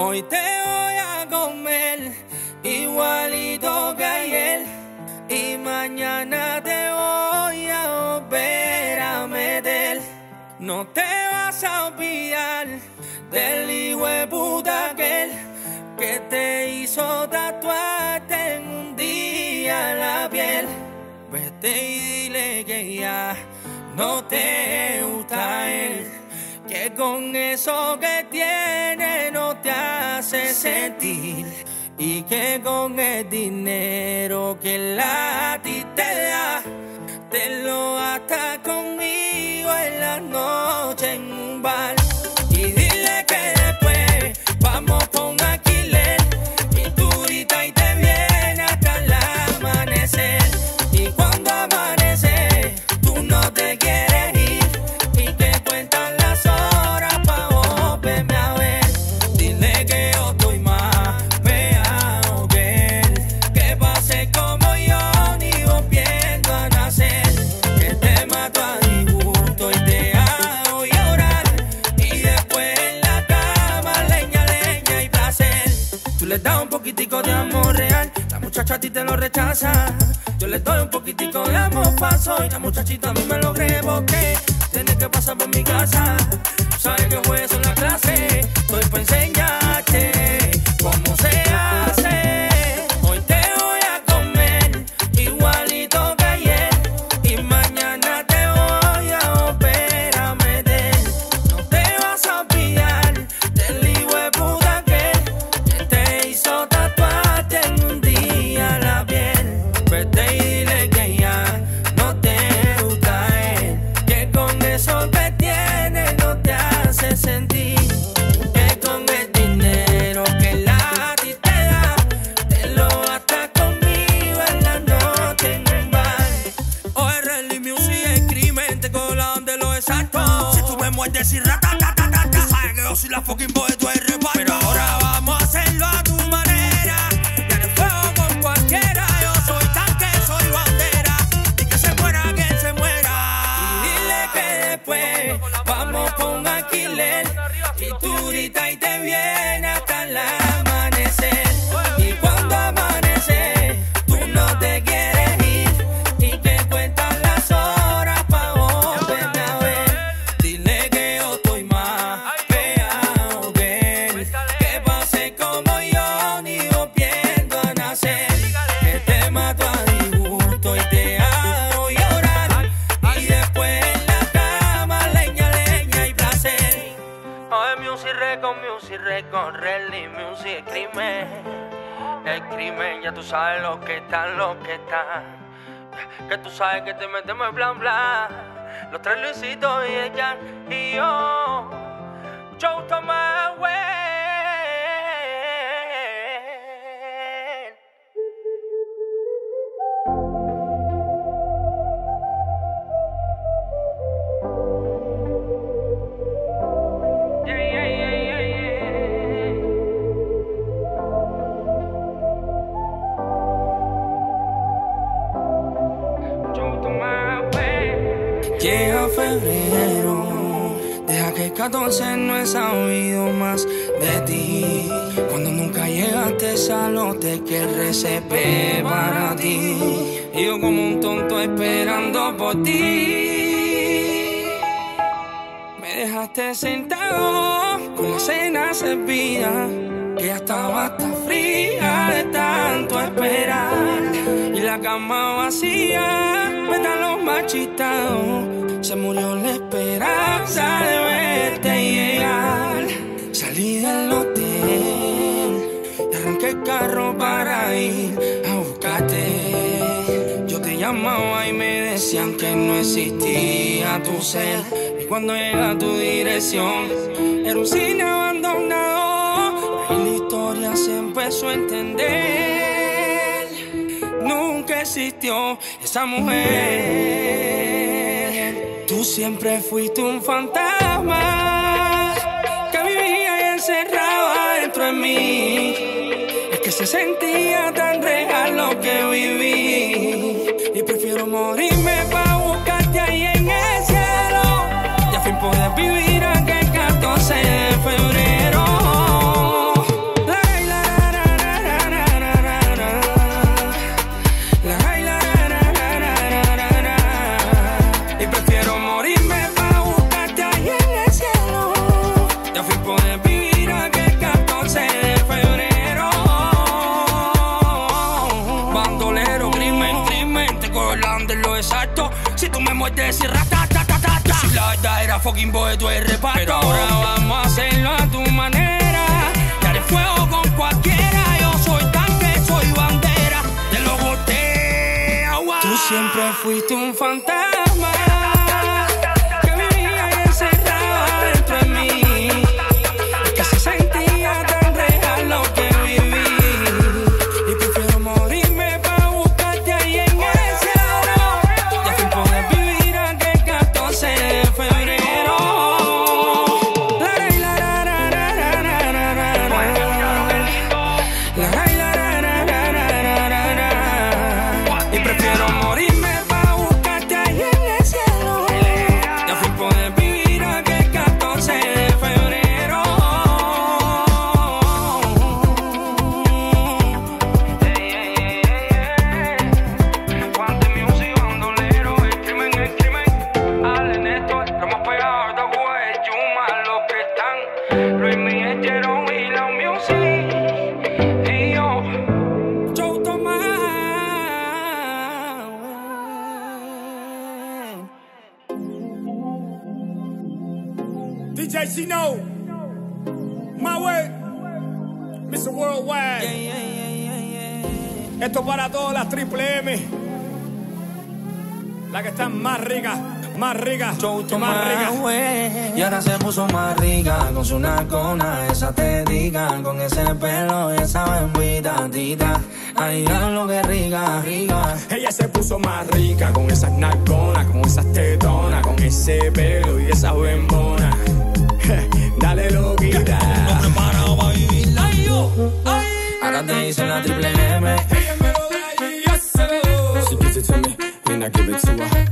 Hoy te voy a comer igualito que ayer y mañana te voy a volver a meter. No te vas a olvidar del hijo de puta aquel que te hizo tatuarte en un día la piel. Vete y dile que ya no te gusta él. Que con eso que tiene no te hace sentir. Y que con el dinero que la ti te da, te lo gasta conmigo en la noche en un bar. La muchacha a ti te lo rechaza. Yo le doy un poquitico de amor paso y la muchachita a mí me lo cree porque tiene que pasar por mi casa. Sabes que juegas en la clase, estoy para enseñarte cómo se Los dejaste sentado con la cena servida, que ya estaba hasta fría de tanto esperar. Y la cama vacía, dan los machistados. Se murió la esperanza de verte llegar. Salí del hotel y arranqué el carro para ir llamaba y me decían que no existía tu ser. Y cuando llega tu dirección, era un cine abandonado. Y la historia se empezó a entender. Nunca existió esa mujer. Tú siempre fuiste un fantasma que vivía y encerraba dentro de mí. Es que se sentía tan real lo que viví. Si la verdad era fucking boy, tú eres reparto. Pero ahora vamos a hacerlo a tu manera. Te haré fuego con cualquiera. Yo soy tanque, soy bandera. Te lo volteo. Tú siempre fuiste un fantasma. rica, mucho más rica. Y ahora se puso más rica con su narcona, esa te diga, con ese pelo y esa bendita tita. Ay, lo que rica, rica. Ella se puso más rica con esas narconas, con esas tetonas, con ese pelo y esa bembona. Dale loquita. Preparado para vivir. Ay, yo, ay. Ahora te hice la triple M. Ella me lo da y yo se lo doy. She gives it to me, then I give it to her.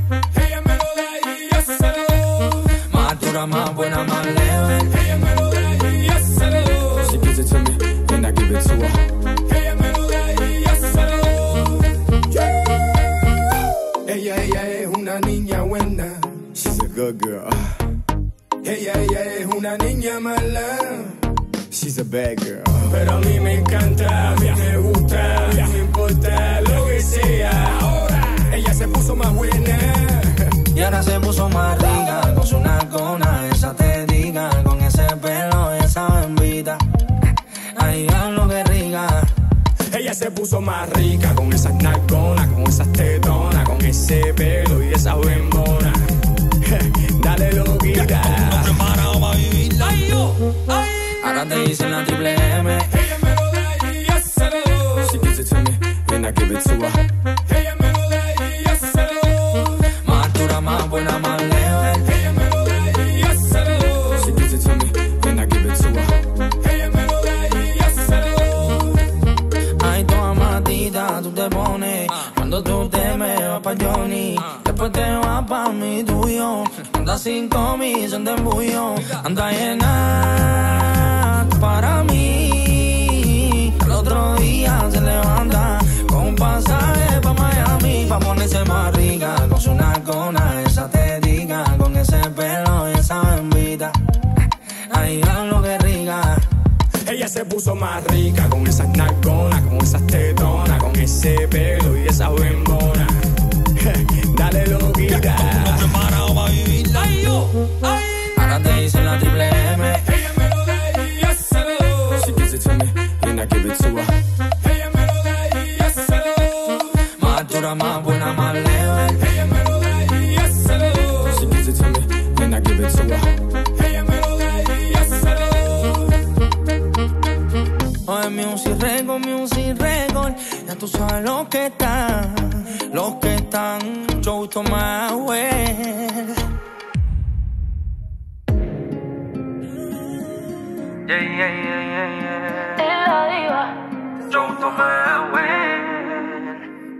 Pero a mí me encanta,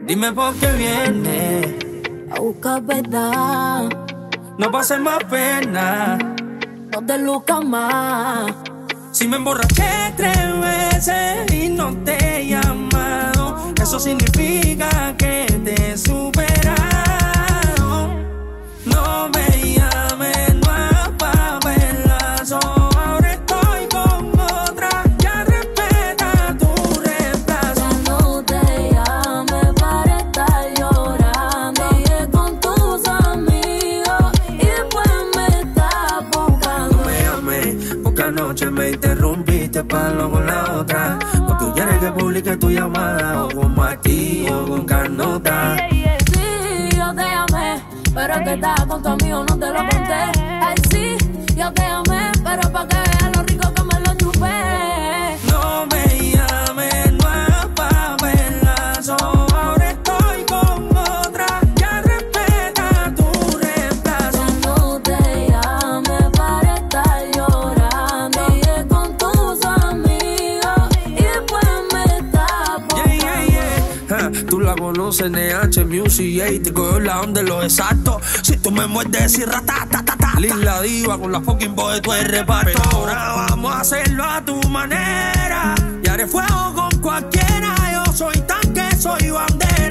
Dime por qué viene a buscar verdad. No pases más pena, no te lucas más. Si me emborraché tres veces y no te he llamado, eso significa que te supe. Para luego con la otra. O tú quieres que publique tu llamada, o con Martí, o con Carnota. Sí, yo te amé, pero que estaba con tu amigo no te lo conté. La conoces, NH Music, ey, te cogió la onda de los exactos. Si tú me muerdes y rata, ta, ta, ta. Lila diva con la fucking voz de tu reparto. Ahora vamos a hacerlo a tu manera. Y haré fuego con cualquiera. Yo soy tanque, soy bandera.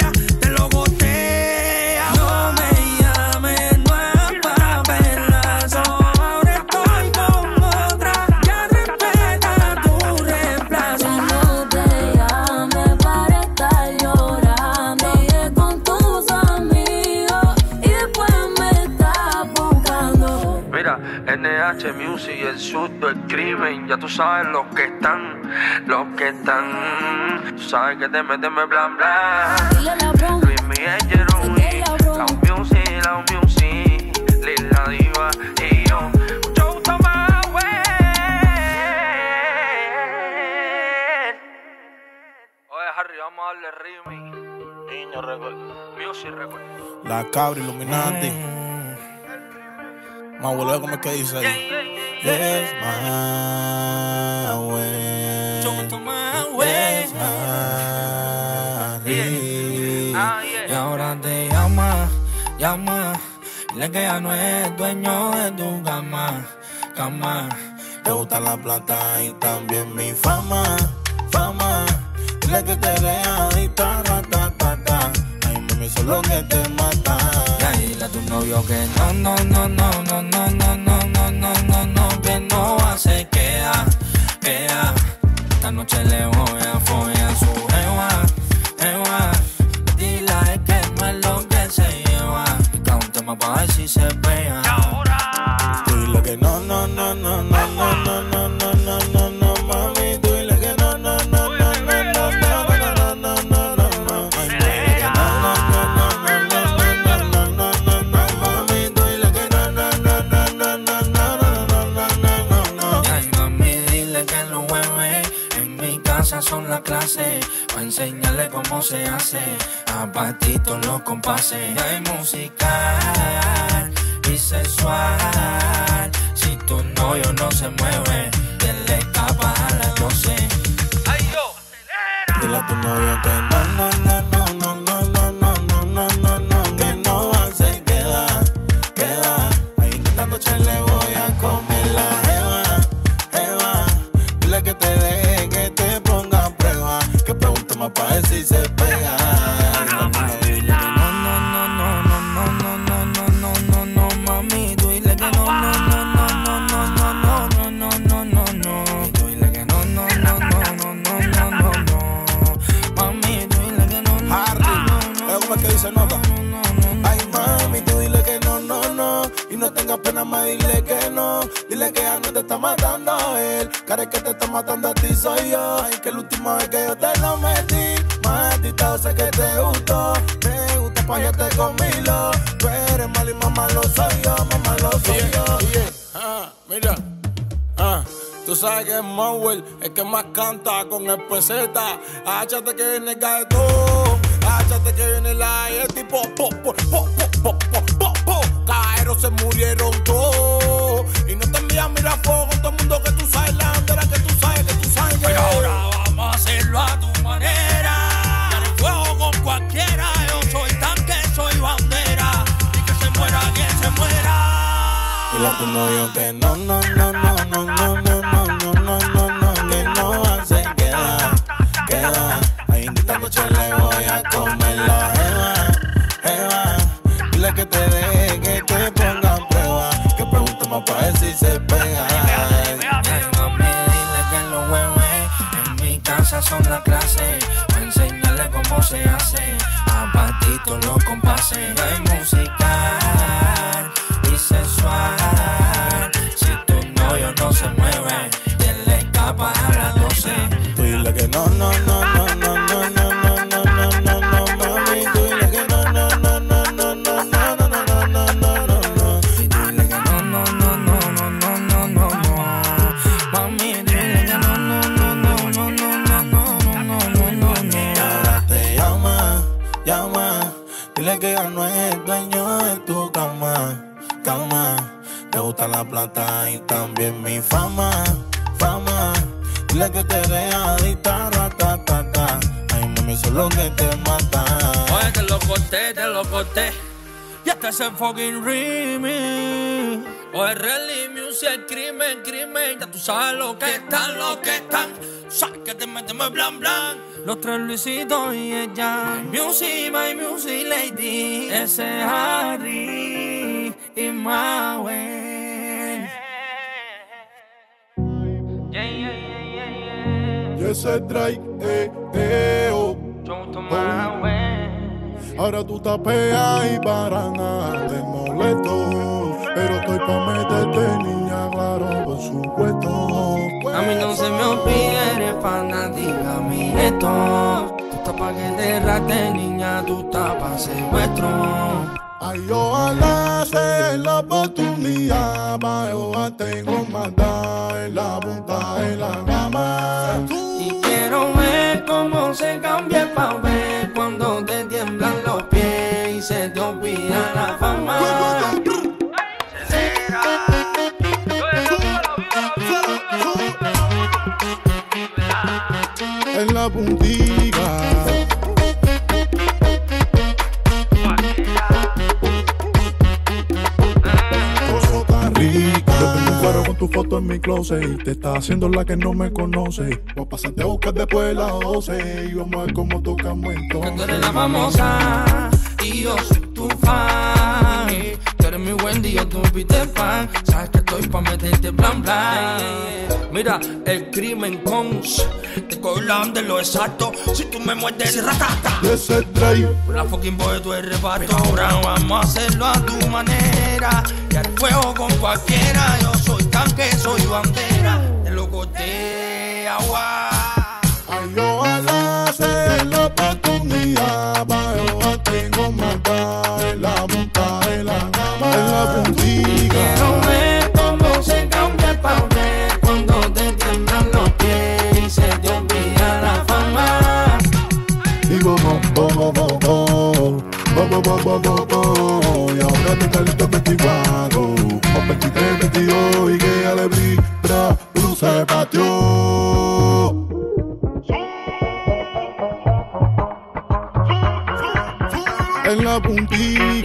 Crimen. Ya tú sabes los que están, los que están. Tú sabes que te meteme blan blan. Dile a la bronca. Luis Miguel Jerome, la music, la music, Lila Diva y yo. Mucho gusto más, güey. Oye, Harry, vamos a darle remix. Niño record, music record. La cabra Illuminati. Más vuelve como es que dice ahí. Yes, my way. Gusto más, güey. Yes, my Ah, way. Y ahora te llama, llama. Dile que ya no es dueño de tu cama, cama. Te gusta la plata y también mi fama, fama. Dile que te deja adicta, ratatata. Ay, mami, eso es lo que te mata. A tu novio que no, no, no, no, no, no, no, no, no, no, no, no, que no se queda, queda. Esta noche le voy a follar su jeva, jeva. Dile que no es lo que se lleva. Y un tema pa' ver si se pega. Cómo se hace. A patitos los compases. Hay musical y sensual. Si tu novio no se mueve, que le escapa a las 12. Dile a tu novio que no, Mowell, el que más canta con el peseta. Áchate que viene el gaetón, áchate que viene la y el tipo po, po, po, ese fucking remix. Oye, rally, music, crimen, crimen. Ya tú sabes lo que están, lo que están. Sabes que te metemos blan, blan. Los tres Luisitos y ella. Music, my music lady. Ese Harry y Mawen. Yeah, yeah, yeah, yeah, yeah. Y ese Drake, eh, eh, oh. Yo. Ahora tú pegada y para nada te molesto. Pero estoy pa' meterte, niña, claro, por supuesto. A mí no se me olvide, eres fanática, mi esto. Tú estás pa' que te rate, niña, tú estás pa' secuestro. Ay, ojalá sea la oportunidad, pa' yo tengo mandar en la punta de la cama. Y quiero ver cómo se cambia el papel En la puntica. Con tu foto en mi closet y te está haciendo la que no me conoce. Voy a pasarte a buscar después de las 12 y vamos a ver cómo tocamos Que tú entonces. la famosa yo soy tu fan. Tú eres mi Wendy, yo tu Peter Pan. Sabes que estoy pa' meterte plan plan. Mira, el crimen cons. Te colan de lo exacto. Si tú me muerdes, ratata. Ese Drake, La fucking boy, tú eres reparto. Ahora vamos a hacerlo a tu manera. Y al fuego con cualquiera. Yo soy tanque, soy bandera. Te lo corté, agua. ay, ojalá sea la oportunidad, Bo, bo, bo, bo, bo. Y ahora te calito 24, o 23, 22 y que ya le vibra, uno se pateó. En la puntica.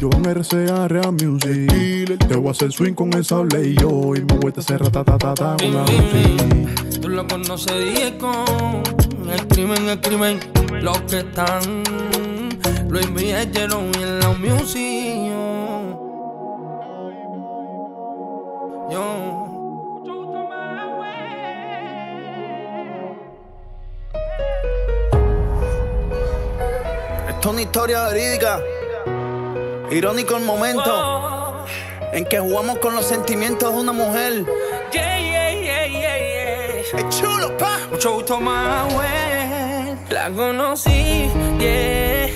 Con John RCA Real Music Te voy a hacer swing con esa ley yo Y me voy a hacer ratatatata con la music Tú lo conoces, dije con el crimen, el crimen. Los que están, Luis Miguel, Jerome y en la music. Yo. Yo. Esto es una historia verídica. Irónico el momento en que jugamos con los sentimientos de una mujer. Yeah, yeah, yeah, yeah, yeah. ¡Es chulo, pa! Mucho gusto, Manuel. La conocí, yeah.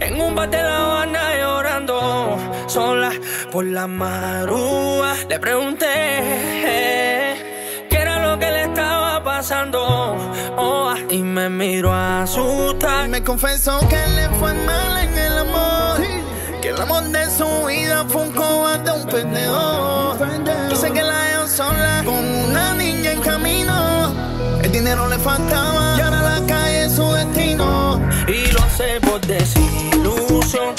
En un bate de La Habana llorando, sola por la marúa. Le pregunté eh, qué era lo que le estaba pasando. Oh, ah, y me miró asustada. Y me confesó que le fue mal en. El amor de su vida fue un cobarde, un perdedor. Dice que la dejó sola con una niña en camino. El dinero le faltaba y ahora la calle es su destino. Y lo hace por desilusión.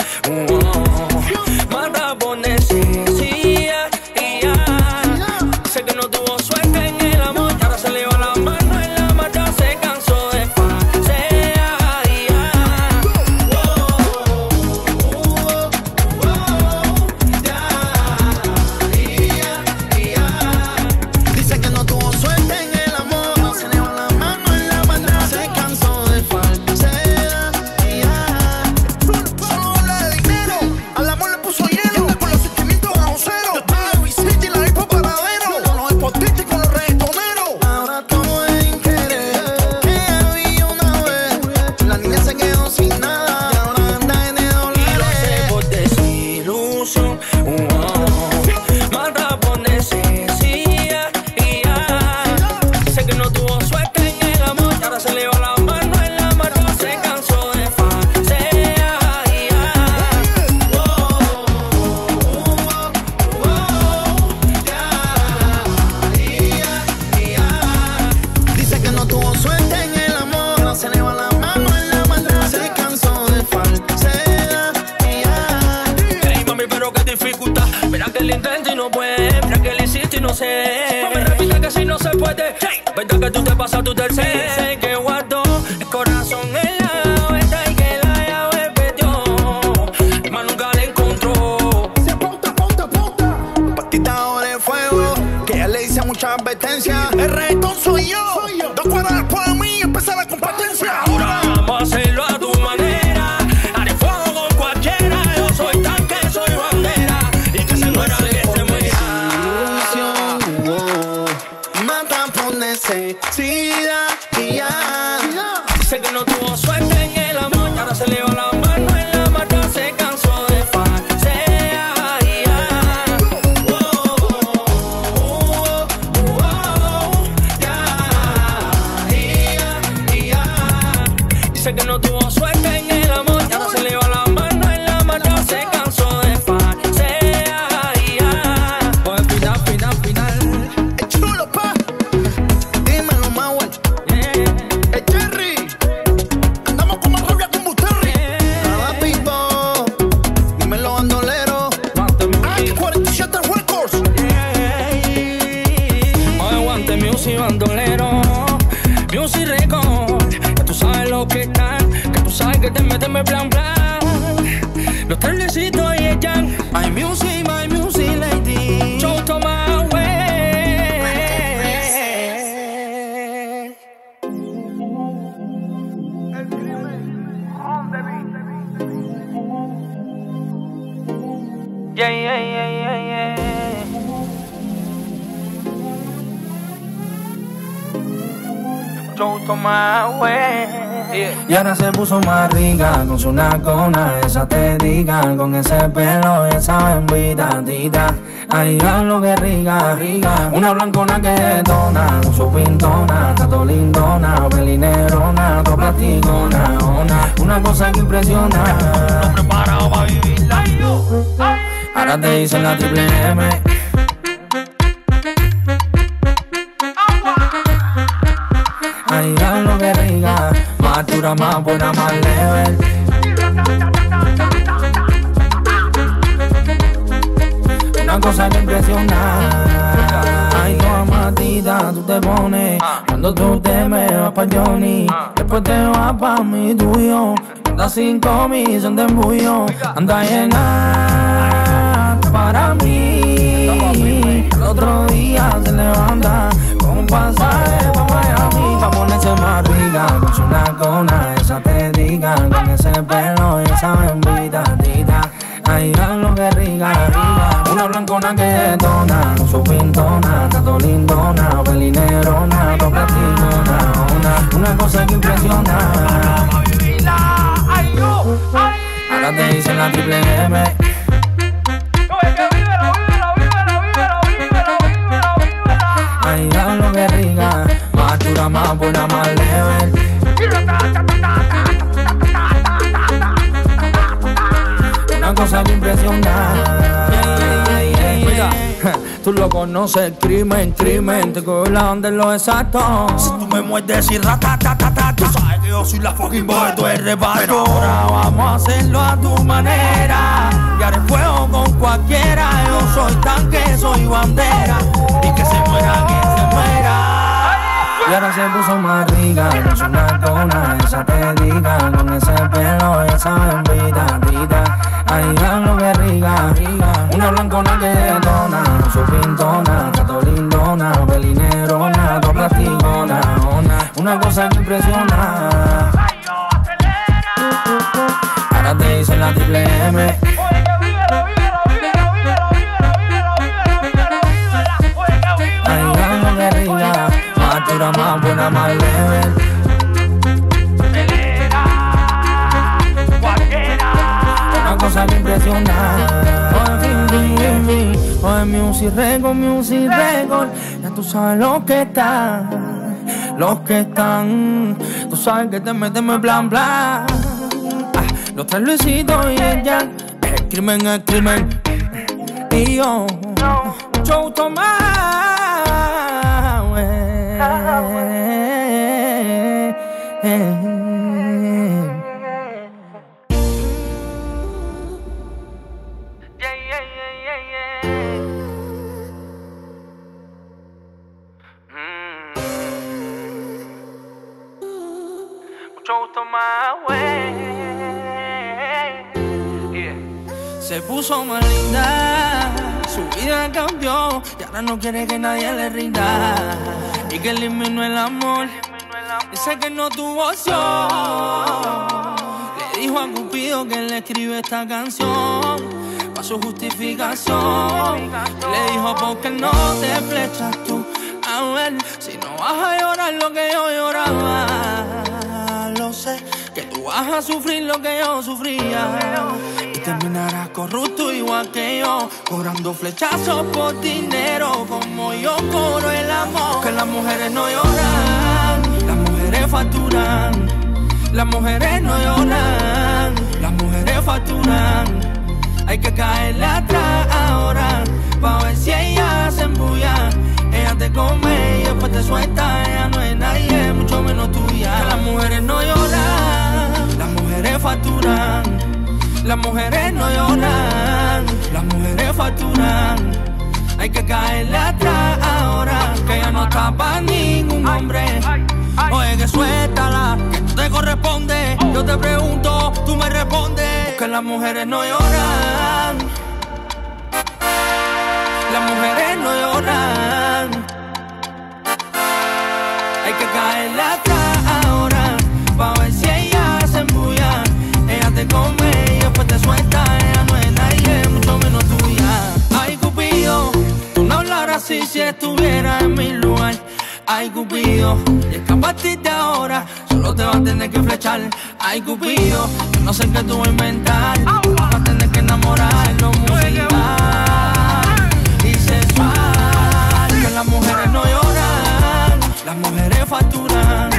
Hice muchas advertencias. El reggaetón soy yo. Dos cuadras de mí rica con su nacona, esa te diga, con ese pelo, esa bembita tita. Ay, lo que rica, rica. Una blancona que detona, su pintona, tato lindona, pelinerona, to platicona, ona. Una cosa que impresiona. Preparado para vivirla. Ahora te dicen la triple M. Ay, lo que rica, más dura, más buena, más level. Una cosa que impresiona. Ay, no, matita, tú te pones. Cuando tú te me vas pa' Johnny. Después te vas pa' mi tuyo. Anda cinco mil, son de embullo. Anda llena para mí. El otro día se levanta con un pasaje pa' Miami. Pa' ponerse más rica con su nacona. Esa te diga con ese pelo y esa bembita tita. Ay, lo que rica, rica. Una blancona que con su pintona, tato lindona, pelinerona, to platicona, una, una cosa que impresiona. Ahora te dicen la triple M. Ay, ya lo que rica, más dura, más buena, más level. Una cosa que impresiona. Tú lo conoces, crimen, crimen, te cojo la onda en lo exacto. Tú me muerdes y ratatatata. Tú sabes que yo soy la fucking boy, tú eres reparto. Ahora vamos a hacerlo a tu manera. Y haré fuego con cualquiera. Yo soy tanque, soy bandera. Y que se muera muera. Y ahora se puso más rica, con su nacona, esa te diga, con ese pelo, esa bembita tita. Ay, ya lo que rica. Una blancona que detona, con su pintona, tato lindona, pelinerona, to platicona, ona. Una cosa que impresiona. Ahora te dicen la triple M. Una cosa que impresiona. Fin. Oye, music record, music record. Ya tú sabes lo que está. Los que están, tú sabes que te metemos plan, plan. Ah, los tres Luisitos y ella. El crimen, el crimen. Y yo, Joe Tomás. Mucho gusto, Maue. Se puso más linda, su vida cambió y ahora no quiere que nadie le rinda. Y que eliminó el amor. Dice que no tuvo opción. Le dijo a Cupido que le escribe esta canción. Pa' su justificación. Le dijo, ¿por qué no te flechas tú? A ver, si no vas a llorar lo que yo lloraba. Lo sé, que tú vas a sufrir lo que yo sufría. Terminarás corrupto igual que yo. Cobrando flechazos por dinero. Como yo cobro el amor. Que las mujeres no lloran, las mujeres facturan. Las mujeres no lloran, las mujeres facturan. Hay que caerle atrás ahora, pa' ver si ella se embulla. Ella te come y después te suelta. Ella no es nadie, mucho menos tuya. Las mujeres no lloran, las mujeres facturan. Las mujeres no lloran, las mujeres facturan. Hay que caerle atrás ahora, que ella no está pa' ningún hombre. Oye, que suéltala, que no te corresponde. Yo te pregunto, tú me respondes. Que las mujeres no lloran. Las mujeres no lloran. Hay que caerle atrás suelta. Ella no es mucho menos tuya. Ay, Cupido, tú no hablaras así si estuviera en mi lugar. Ay, Cupido, y es que a partir de ahora solo te vas a tener que flechar. Ay, Cupido, yo no sé qué tú vas a inventar. Vas a tener que enamorarlo musical y sensual. Que las mujeres no lloran, las mujeres facturan.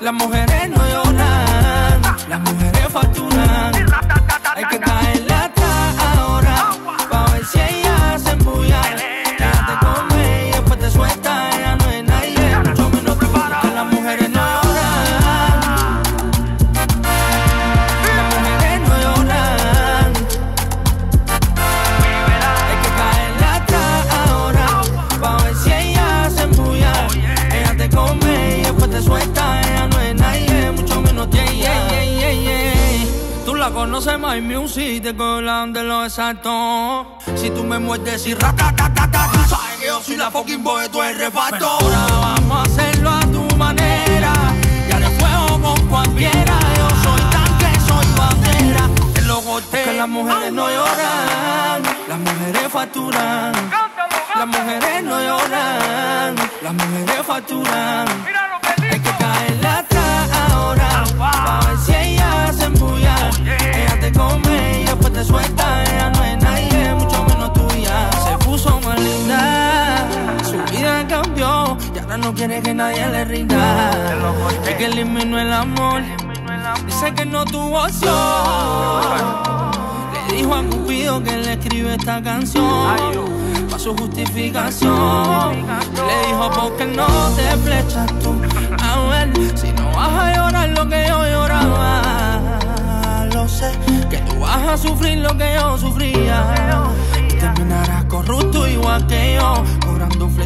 Las mujeres no lloran, las mujeres facturan. Hay que caerle My Music, te colan de lo exacto. Si tú me muerdes y ratatatata, tú sabes que yo soy la fucking boy de tu reparto. Ahora vamos a hacerlo a tu manera. Y haré fuego con cualquiera. Yo soy tanque, soy bandera. Te lo goté. Que las mujeres no lloran, las mujeres facturan. Las mujeres no lloran, las mujeres facturan. Quiere que nadie le rinda. Es que eliminó el amor, dice que no tuvo opción. Le dijo a Cupido que le escribe esta canción. Pa' su justificación. Le dijo, ¿por qué no te flechas tú? A ver, si no vas a llorar lo que yo lloraba. Lo sé, que tú vas a sufrir lo que yo sufría. Y terminarás corrupto igual que yo.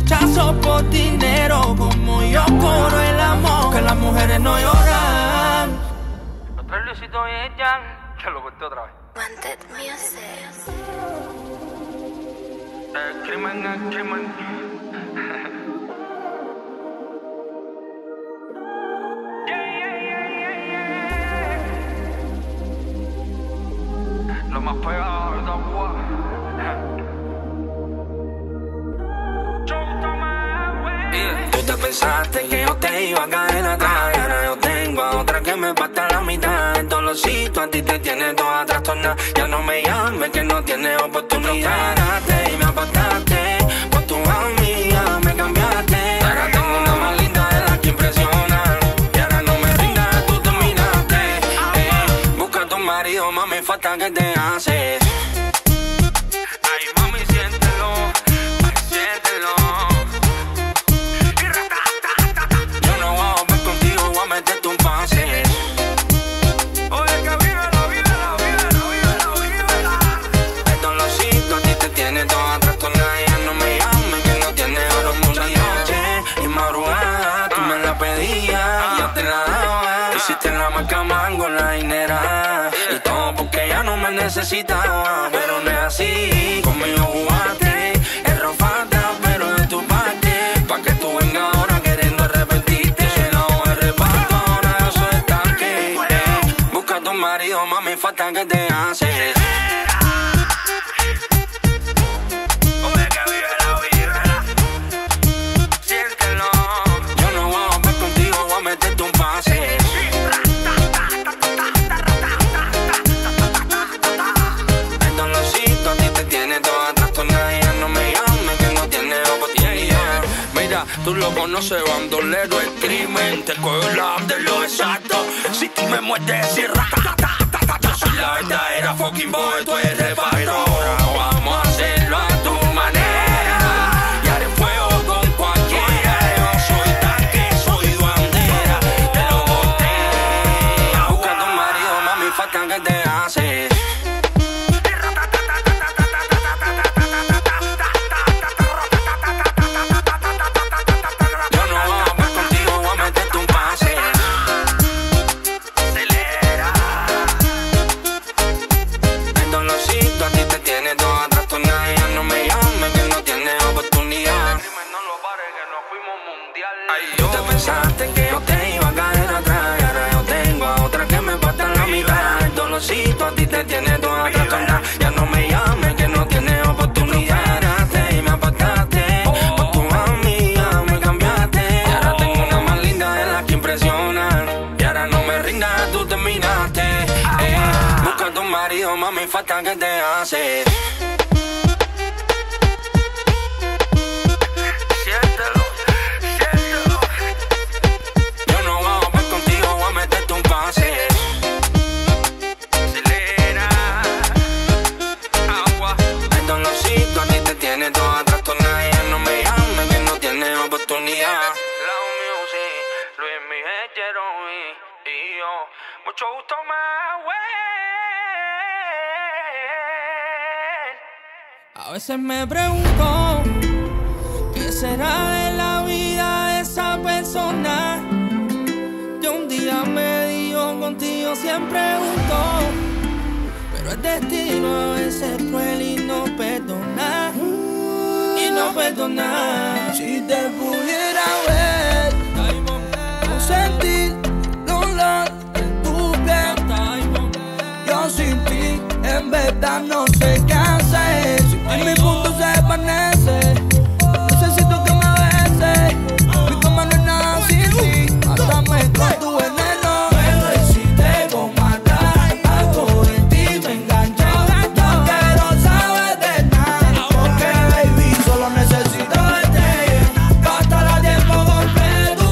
Flechazos por dinero. Como yo cobro el amor. Que las mujeres no lloran. Otra Luisito y Jan. Que lo conté otra vez. Wanted music. El crimen es crimen. Lo más pegado Tú te pensaste que yo te iba a caer atrás ahora yo tengo a otra que me pata la mitad. El dolorcito a ti te tiene toda trastornada. Ya no me llames que no tienes oportunidad. Y me apartaste la pedías, yo te la daba. Hiciste la marca mango, la dinera. Y todo porque ya no me necesitaba, pero no es así. Conmigo jugaste, es rofata, pero de tu parte. Pa' que tú vengas ahora queriendo arrepentirte. Llegado el reparto, ahora yo soy estanque. Eh, busca a tu marido, mami, falta que te haces. Tú lo conoces, bandolero, el crimen. Te cojo la de lo exacto. Si tú me muerdes, cierra. Yo soy la verdadera fucking boy, tú eres reparto. Ahora vamos a hacerlo que te hace. Veces me pregunto qué será de la vida de esa persona que un día me dijo contigo siempre junto. Pero el destino a veces es cruel y no perdona. Y no perdona. Si te pudiera ver, no sentir dolor en tu piel. Yo sin ti, en verdad no sé qué en mi punto se desvanece, necesito que me beses. Mi cama no es nada sin ti, mátame con tu veneno. Lo hiciste con matar, algo en ti me enganchó. No quiero saber de nada, porque baby solo necesito verte. Gasta la tiempo completo,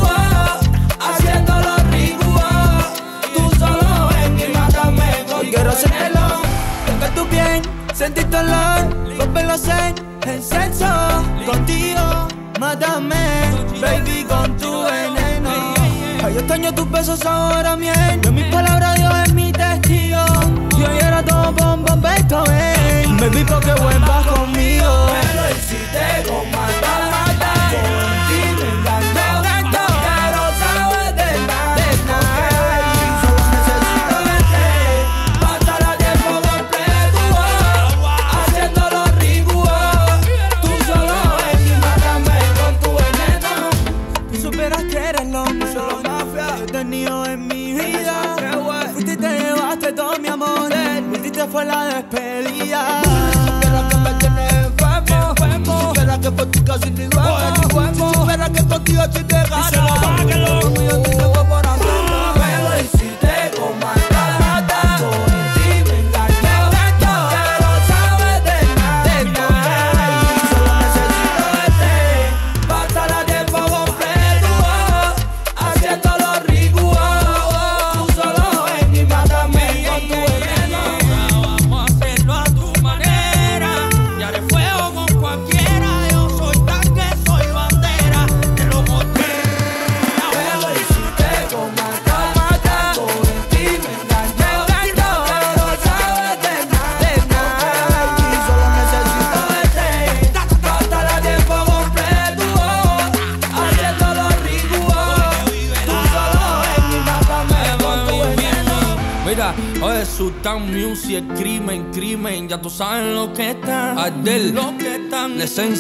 haciéndolo rico. Tú solo ven y mátame con Quiero hacértelo, tocar tu piel, sentir tu olor, volverlo a en sexo contigo. Mátame, baby, con tu veneno. Ay, yo extraño tus besos sabor a miel. De mis palabras, Dios es mi testigo. Y hoy era todo bom, bom, Beethoven. Baby, porque vuelvas conmigo. Me lo hiciste con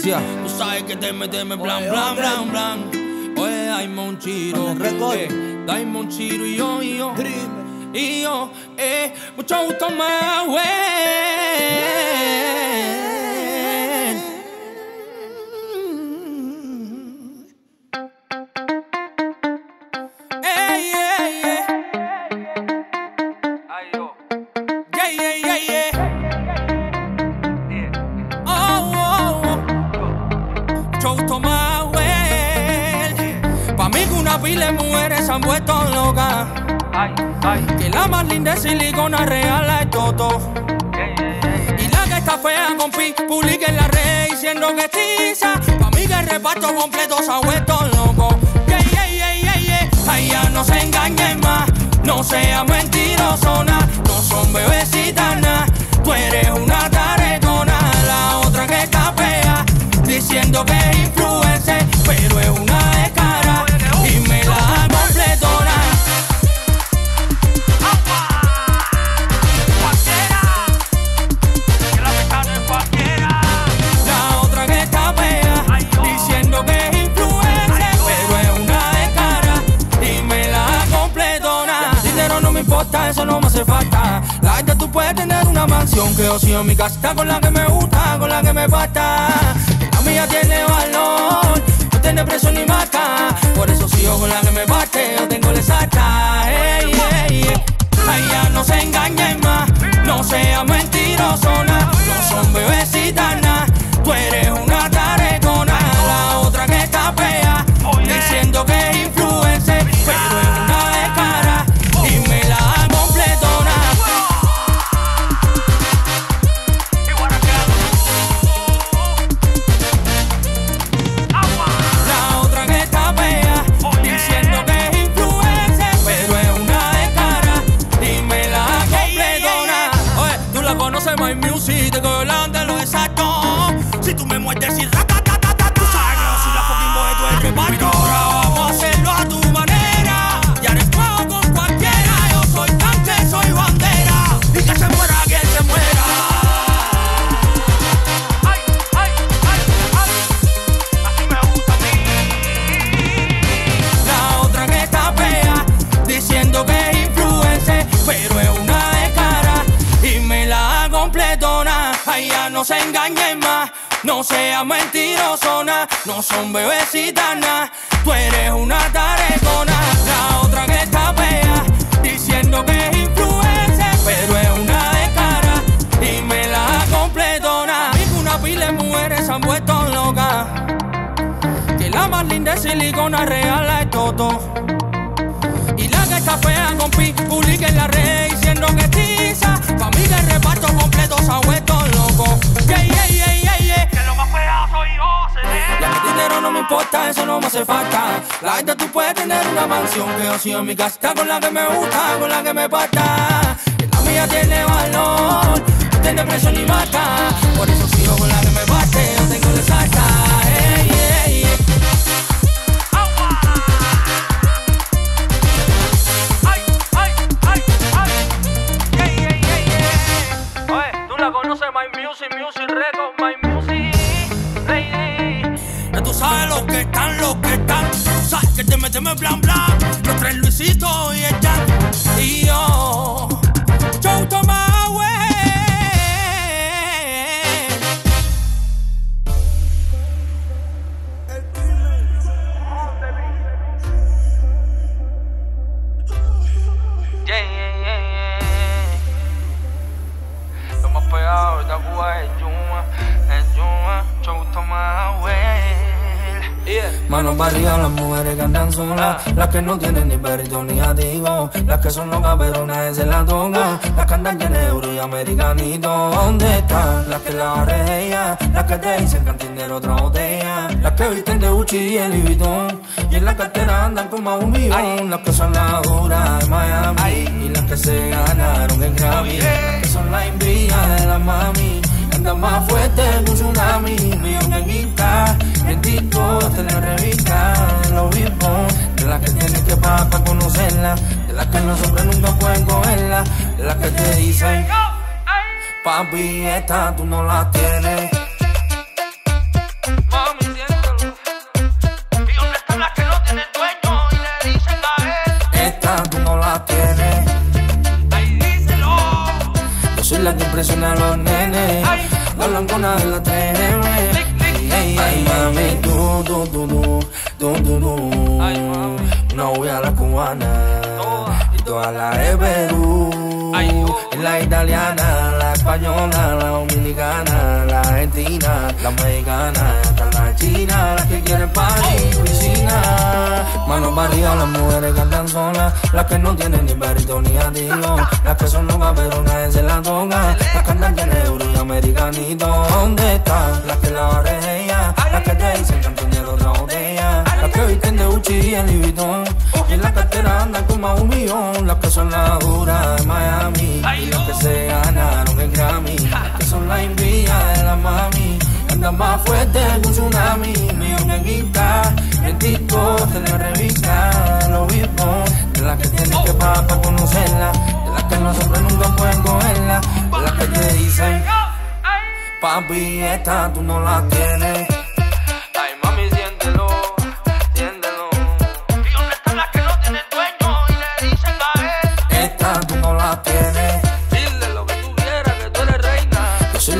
Tú sabes que te meteme blan, blan, blan, blan. Oye, Chiro. Con el récord. Eh, Diamond Chiro y yo, y yo. Y yo, eh, mucho gusto más, pi, publica en la red diciendo que tiza. Pa' mí que el reparto completo se ha vuelto loco. Yeah, yeah, yeah, yeah, yeah. Ay, ya no se engañen más, no sea mentirosona. No son bebecitas. Tú eres una taretona, la otra que está fea. Diciendo que es que yo sigo en mi casa con la que me gusta, con la que me falta. La mía tiene valor, no tiene precio ni marca. Por eso sigo con la que me bate, yo tengo la exacta. Ey, ey, ey. Ay, ya no se engañen más, no sea mentirosona, no son bebecitas. Tú eres una taretona, la otra que está fea, diciendo que es completona. Ay, ya no se engañen más, no sea mentirosona, no son bebecitas, nah. Tú eres una taretona. La otra que está fea, diciendo que es influencer, pero es una de cara y me la completona. Que una pila de mujeres han vuelto locas. Que la más linda es silicona real es Toto. Está fea con pi, publica en la red diciendo que tiza. Pa' mí que el reparto completo se ha vuelto loco. Yeah, yeah, yeah, yeah, yeah. Que lo más fea soy yo, se. Ya que dinero no me importa, eso no me hace falta. La gente tú puedes tener una mansión que yo sigo en mi casa con la que me gusta, con la que me falta. La mía tiene valor, no tiene precio ni marca. Por eso sigo con la Metemos blan blan. Los tres Luisito y el Jack. Y yo, pegado de Cuba es es Yuma, Joe Manos para arriba, las mujeres que andan solas. Las que no tienen ni perrito ni ativo. Las que son locas, pero nadie se la toca. Las que andan de euro y americanito. ¿Dónde están? Las que la barrean. Las que te dicen que entienden otra botella. Las que visten de Gucci y el Vuitton. Y en la cartera andan como un millón. Las que son las duras de Miami. Y las que se ganaron el Grammy. Las que son la envidia de la mami. Anda más fuerte que un tsunami, millón en hasta en la revista, en los billboards, de las que tienes que pagar para conocerla, de las que los hombres nunca pueden cogerla, de las que te dicen. Papi, esta tú no la tienes. Mami, siéntelo. ¿Y dónde están las que no tienen dueño y le dicen a él? Esta tú no la tienes. Yo soy la que impresiona a los nenes. La blancona de la 3M. Ey, mami, tú, tú, tú, tú, tú, tú, tú. Ay, mami. Una a la cubana. Y toda la de Perú. La italiana, la española, la dominicana, la argentina, la mexicana, hasta la china, las que quieren party, piscina. Manos para arriba, las mujeres cantan solas, las que no tienen ni barito ni adiós, las que son locas pero nadie se la toca, las cantan de euro y americanito. ¿Dónde están? Las que la ella, las que te dicen botella, las que visten de Gucci y el Louis Vuitton, y en la cartera andan como a un millón, las que son las duras de Miami, y las que se ganaron el Grammy, las que son la envidia de la mami, andan más fuerte que un tsunami, guitarra, en TikTok, en la revista, los billboard, de las que tienes que pagar para conocerla, de las que nosotros nunca pueden cogerla, de las que te dicen, papi, esta tú no la tienes.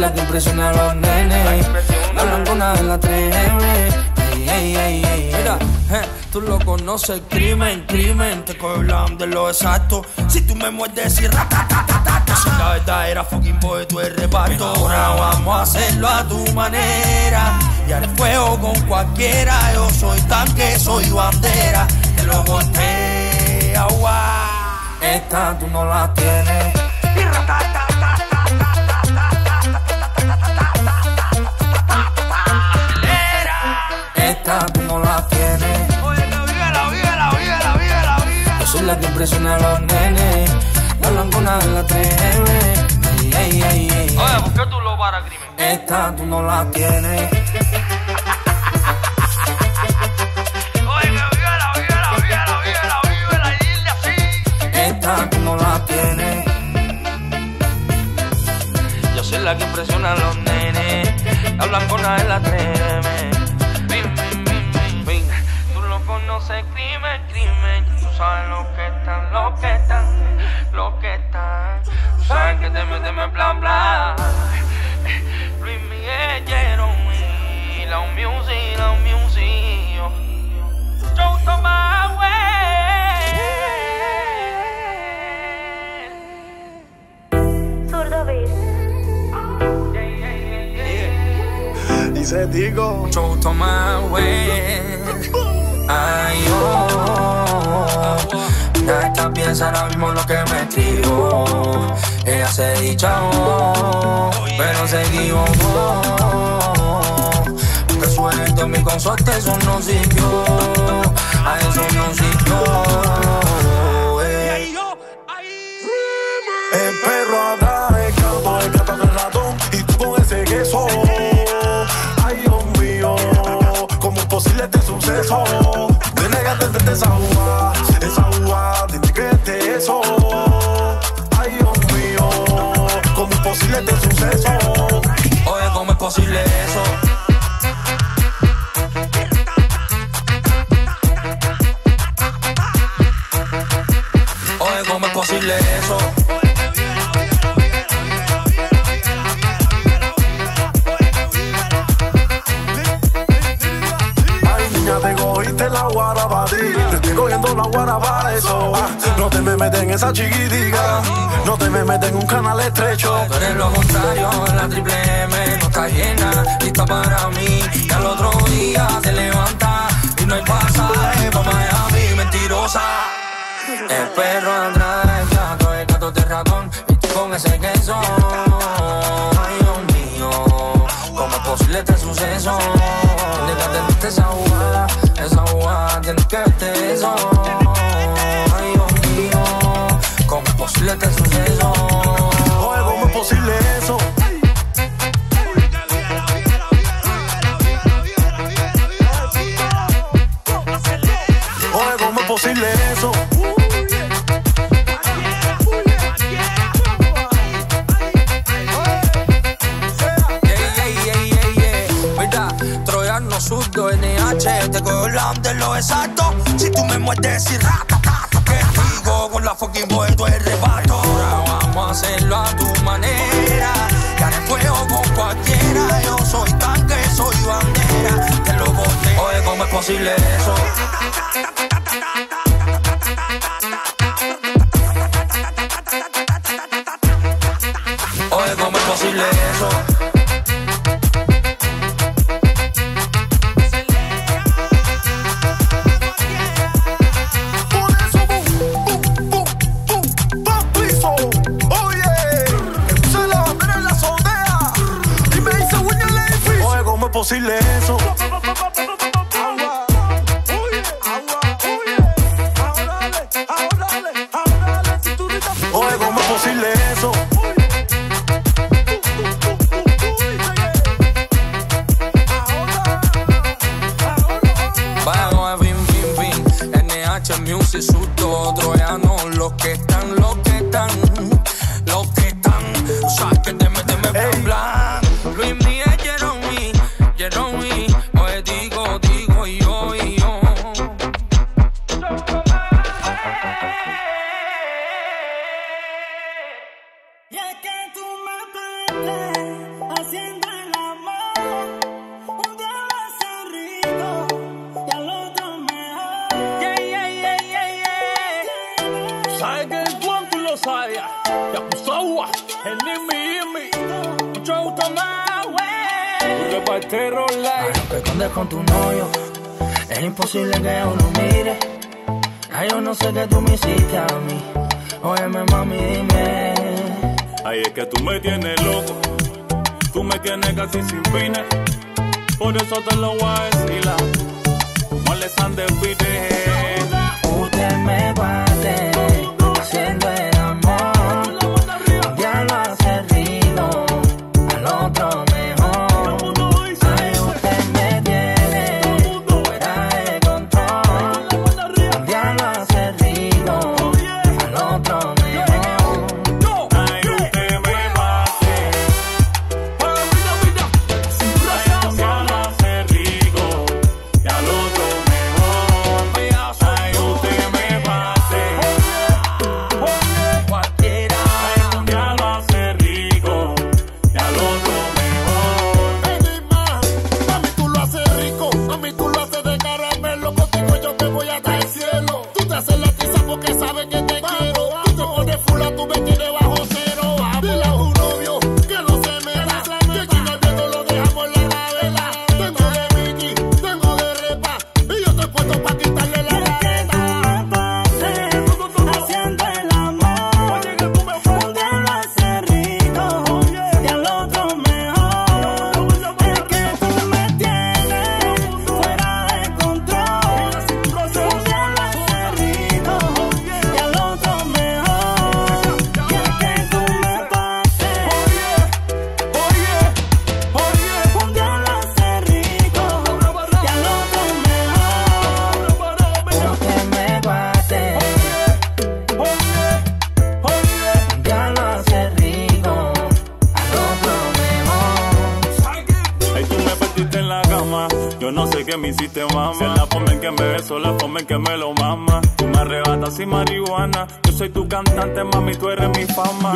La que impresiona a los nenes. La blancona de la 3M. Ey, ey, ey. Mira, eh, tú lo conoces, crimen, crimen, te cobran de lo exacto. Si tú me muerdes y ratatatatata, si la verdad era fucking boy, tú eres reparto. Ahora vamos a hacerlo a tu manera. Y haré fuego con cualquiera. Yo soy tanque, soy bandera. Te lo corté, agua. Esta tú no la tienes. Esta la que impresiona a los nenes. La blancona de la 3M. Ey, ey, ey, ey. Oye, ¿por qué tú lo paras, crimen? Esta tú no la tienes. Oye, la que impresiona a los nenes. La blancona de la 3M. Bim, bim, bim, bim, bim. Tú lo conoces, crimen, sabes lo que están, lo que están, lo que están. Tú sabes que te en plan, plan. Luis Miguel, Jerome, la music, la music. yo. Yo tomo Zurdo Beat. Dice Tico. Show to Ay, oh. Ya esta piensa ahora mismo lo que me escribió. Ella se dicha, oh, pero se equivocó. Que suelto mi consorte, eso no sirvió. A eso no sirvió. De negarte esa chiquitica. No te me metes en un canal estrecho. Tú eres lo contrario, la triple M no está llena, lista para mí. Y al otro día te levanta y no hay pasaje pa' Miami, mentirosa. El perro atrás, el gato, el gato de ratón, tú con ese queso. Ay, Dios mío, ¿cómo es posible este suceso? Tienes que atenderte esa jugada, esa jugada, tienes que verte eso. este suceso. ¿cómo es posible eso? ¿cómo es posible eso? te cojo lo exacto. Si tú me muerdes y rap imposible eso. Oye, ¿cómo es posible eso? posible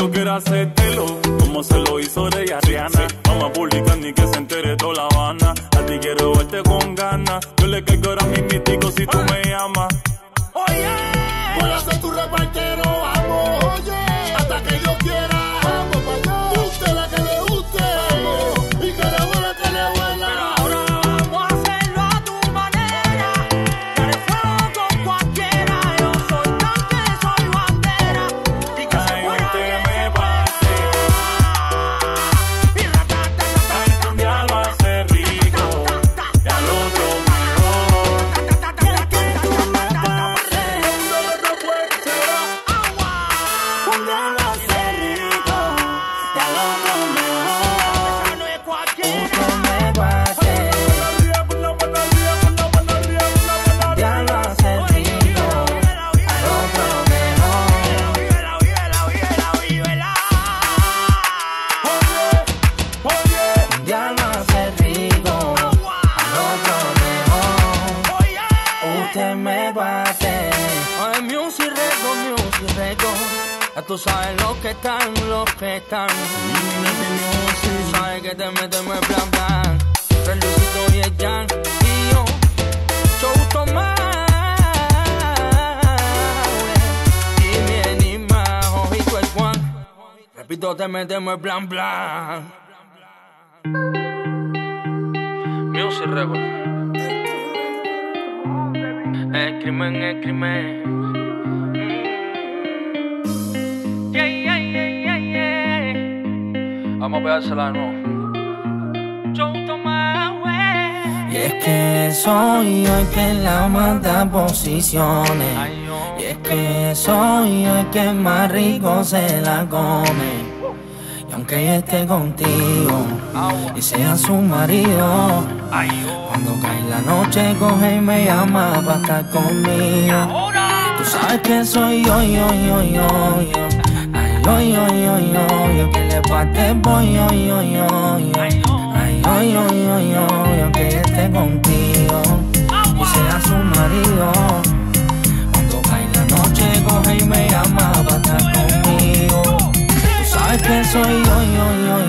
good, I said. Te metemos en plan plan. Music Record. El crimen, el crimen. Yeah, yeah, yeah, yeah, yeah. Vamos a pegársela. Joe Tomás, Y es que soy yo el que la manda posiciones. Y es que soy yo el que más rico se la come. Aunque ella esté contigo y sea su marido, cuando cae la noche coge y me llama para estar conmigo. Tú sabes que soy yo, yo, yo, yo, yo. Ay, yo, yo, yo, yo, yo, que le parte voy, yo, yo, yo, yo. Ay, yo, yo, yo, yo, yo, que ella esté contigo y sea su marido. Cuando cae la noche coge y me llama para estar conmigo. Que soy yo, yo, yo,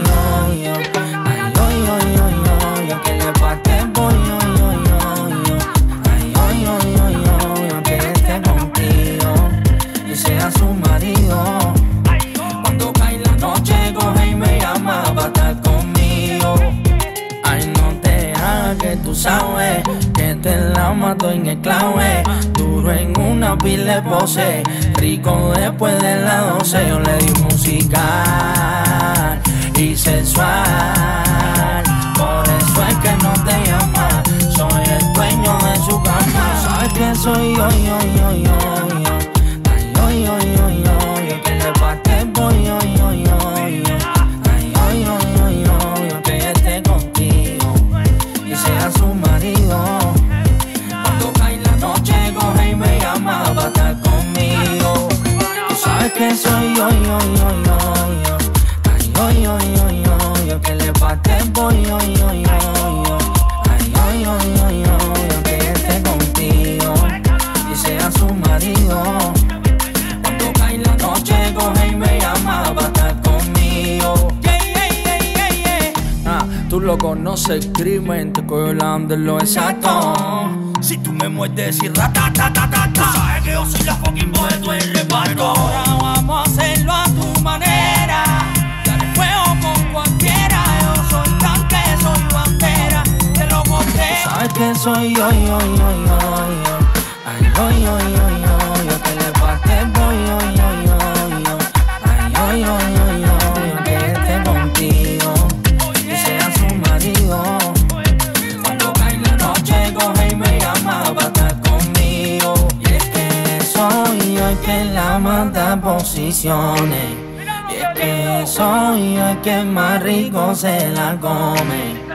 que soy el que más rico se la come.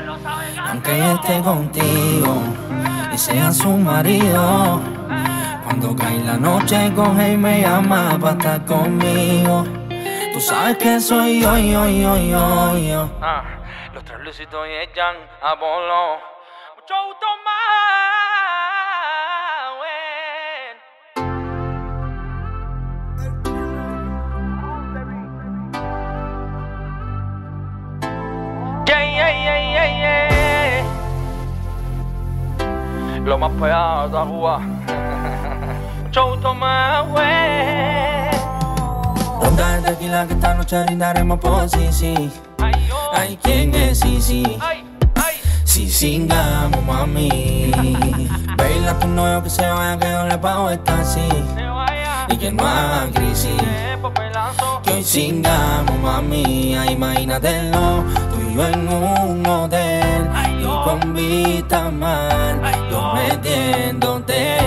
Aunque esté contigo y sea su marido. Cuando cae la noche, coge y me llama para estar conmigo. Tú sabes que soy yo, yo, yo, yo, yo. Ah, los tres lucitos y Jan Apolo. Mucho gusto más. Yeah, yeah, yeah. Lo más pegado de Cuba. Mucho gusto más, wey. Ronda de tequila que esta noche brindaremos por sí, sí. Ay. Ay, ¿quién es sí, sí? Ay, ay. Si singamos, mami. Baila tu novio que se vaya, que yo le pago esta vaya. Y que no haga crisis. Que hoy singamos, mami. Ay, imagínatelo. Yo en un hotel. Y con vista mal. Yo metiéndote.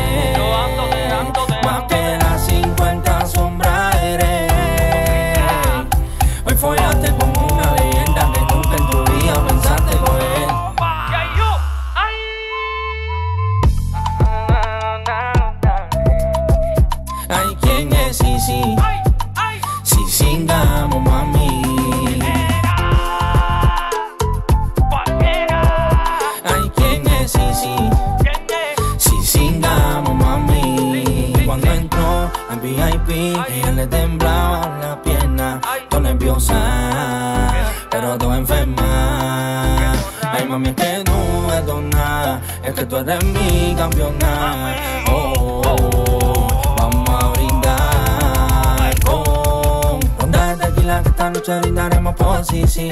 Mami, es que no es nada, es que tú eres mi campeona. Oh, oh, oh, vamos a brindar con ronda de tequila que esta noche brindaremos por sí, sí.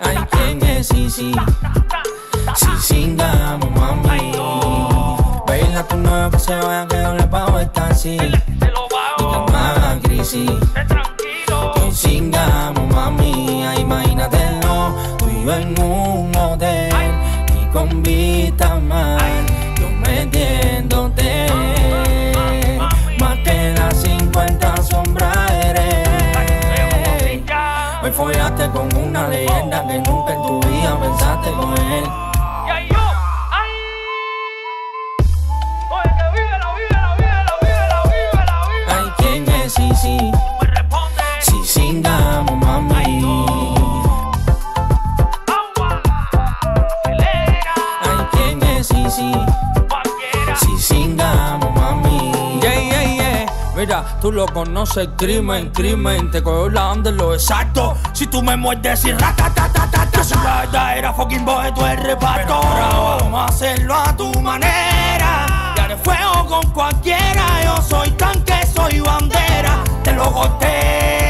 Ay, ¿quién es sí, sí? Sí, singamos, mami. Baila tu nueva que se vaya que yo le pago esta sí. Y más crisis. Que singamos, mami. Ay, imagínatelo, tú y yo en un y con vista mal. Yo metiéndote. Más que las 50 sombras eres. Hoy follaste con una leyenda que nunca en tu vida pensaste con él. Tú lo conoces, crimen, crimen. Te cojo la onda lo exacto. Si tú me muerdes y ratatatata. Si la verdad era fucking boy, tú reparto. Ahora vamos a hacerlo a tu manera. Y haré fuego con cualquiera. Yo soy tanque, soy bandera. Te lo goté.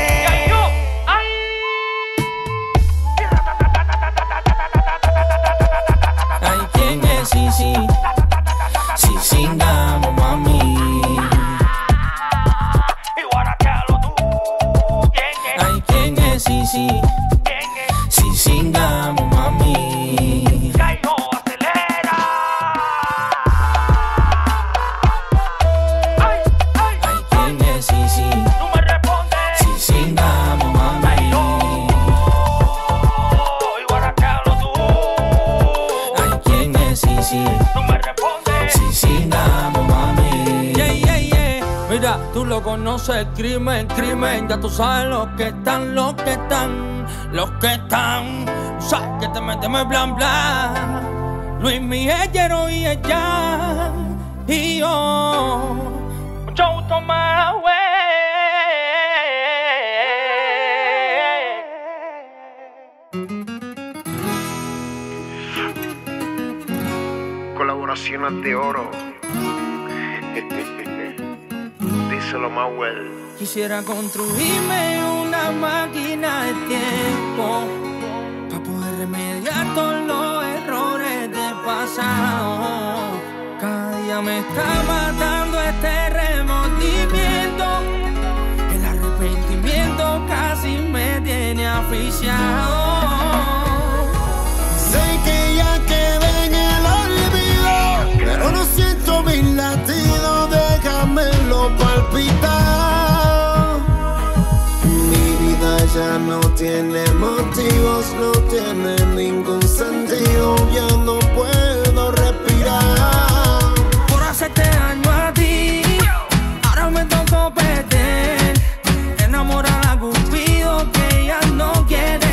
Mira, tú lo conoces, crimen, crimen. Ya tú sabes los que están, los que están, los que están. Sabes que te metemos blan blan. Luis Miguel y ella y yo. Mucho gusto más, Colaboraciones de oro. Quisiera construirme una máquina de tiempo para poder remediar todos los errores del pasado. Cada día me está matando este remordimiento. El arrepentimiento casi me tiene asfixiado. Mi vida ya no tiene motivos, no tiene ningún sentido, ya no puedo respirar. por hacerte daño a ti. Ahora me tocó perder. Enamorar a Cupido que ya no quiere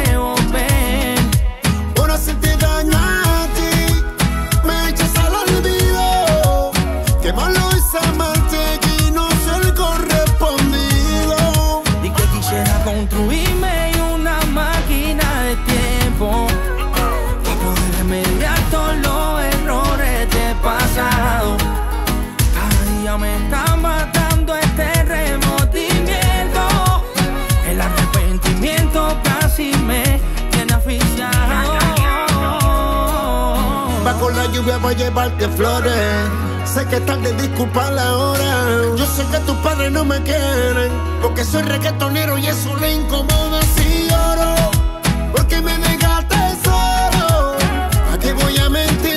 a llevarte flores. Sé que es tarde, disculpa la hora. Yo sé que tus padres no me quieren. Porque soy reggaetonero y eso le incomoda si lloro. Porque me dejaste solo. ¿A qué voy a mentirte